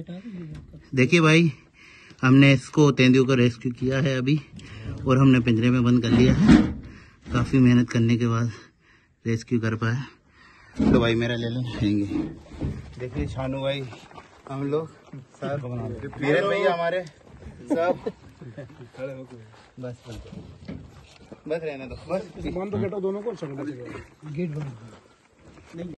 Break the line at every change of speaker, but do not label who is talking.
देखिए भाई हमने इसको तेंदुओं को रेस्क्यू किया है अभी और हमने पिंजरे में बंद कर लिया है काफ़ी मेहनत करने के बाद रेस्क्यू कर पाया। तो भाई मेरा ले लेंगे देखिए छानू भाई हम लोग सर मेरे भैया हमारे सब। बस बस बस रहने दो बस।
बंद तो दोनों को गेट बंद